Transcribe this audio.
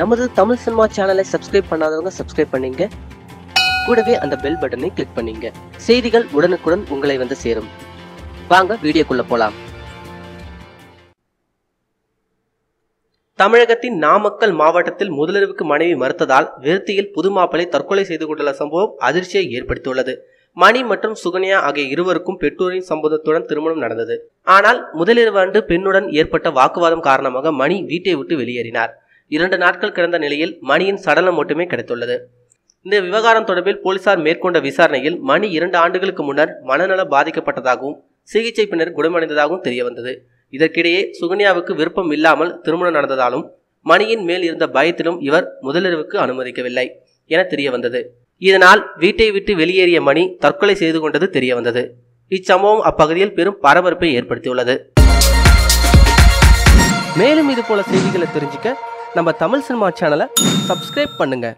நமது தமிழ் சினிமா சேனலை சப்ஸ்கிரைப் பண்ணாதவங்க சப்ஸ்கிரைப் பண்ணீங்க. கூடவே அந்த பெல் பட்டனை கிளிக் பண்ணீங்க. செய்திகள் உடனுக்குடன் உங்களை வந்து சேரும். வாங்க வீடியோக்குள்ள போலாம். தமிழகத்தின் நாமக்கல் மாவட்டத்தில் முதலிரவுக்கு மனைவி மறுத்ததால் விருத்தியில் புது மாப்பிளை தற்கொலை செய்து கொண்டுள்ள சம்பவம் அதிர்ச்சியை ஏற்படுத்தியுள்ளது. மணி மற்றும் சுகன்யா ஆகிய இருவருக்கும் பெற்றோரின் சம்பவத்துடன் திருமணம் நடந்தது. ஆனால் முதலிரவு ஆண்டு பெண்ணுடன் ஏற்பட்ட வாக்குவாதம் காரணமாக மணி வீட்டை விட்டு வெளியேறினார். இரண்டு நாட்கள் கிடந்த நிலையில் மணியின் சடலம் மட்டுமே கிடைத்துள்ளது. இந்த விவகாரம் தொடர்பில் போலீசார் மேற்கொண்ட விசாரணையில் மணி இரண்டு ஆண்டுகளுக்கு முன்னர் மனநலம் பாதிக்கப்பட்டதாகவும் சிகிச்சை பின்னர் குணமடைந்ததாகவும் தெரியவந்தது. இதற்கிடையே சுகன்யாவுக்கு விருப்பம் இல்லாமல் திருமணம் நடந்ததாலும் மணியின் மேல் இருந்த பயத்திலும் இவர் முதலிரவுக்கு அனுமதிக்கவில்லை என தெரிய வந்தது இதனால் வீட்டை விட்டு வெளியேறிய மணி தற்கொலை செய்து கொண்டது தெரிய வந்தது இச்சம்பவம் அப்பகுதியில் பெரும் பரபரப்பை ஏற்படுத்தியுள்ளது. மேலும் இது போல செய்திகளை தெரிஞ்சுக்க நம்ம தமிழ் சினிமா சேனலை சப்ஸ்கிரைப் பண்ணுங்கள்